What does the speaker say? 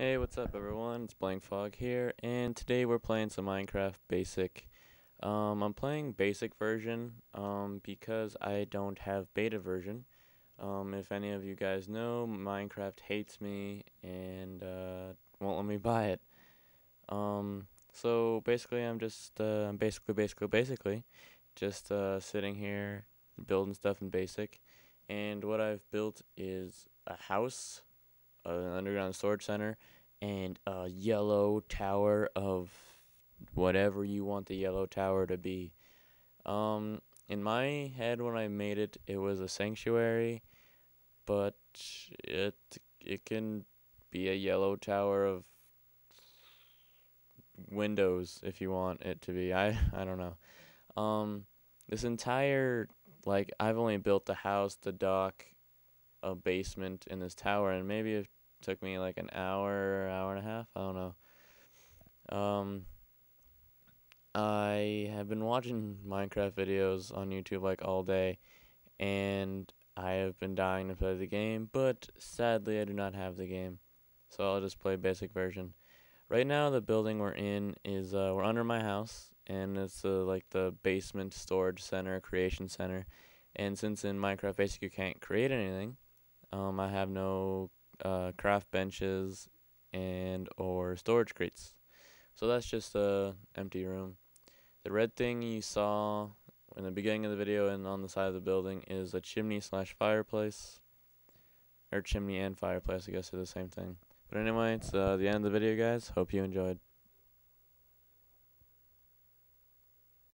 Hey, what's up everyone? It's Blank Fog here, and today we're playing some Minecraft Basic. Um, I'm playing Basic version um, because I don't have beta version. Um, if any of you guys know, Minecraft hates me and uh, won't let me buy it. Um, so basically, I'm just uh, basically, basically, basically, just uh, sitting here building stuff in Basic, and what I've built is a house an underground storage center, and a yellow tower of whatever you want the yellow tower to be. Um, in my head, when I made it, it was a sanctuary, but it it can be a yellow tower of windows if you want it to be. I I don't know. Um, this entire like I've only built the house, the dock, a basement in this tower, and maybe took me like an hour, hour and a half. I don't know. Um, I have been watching Minecraft videos on YouTube like all day, and I have been dying to play the game, but sadly I do not have the game, so I'll just play basic version. Right now, the building we're in is uh, we're under my house, and it's uh, like the basement storage center, creation center. And since in Minecraft Basic you can't create anything, um, I have no uh, craft benches and or storage crates. So that's just a empty room. The red thing you saw in the beginning of the video and on the side of the building is a chimney slash fireplace. Or chimney and fireplace, I guess are the same thing. But anyway, it's uh, the end of the video, guys. Hope you enjoyed.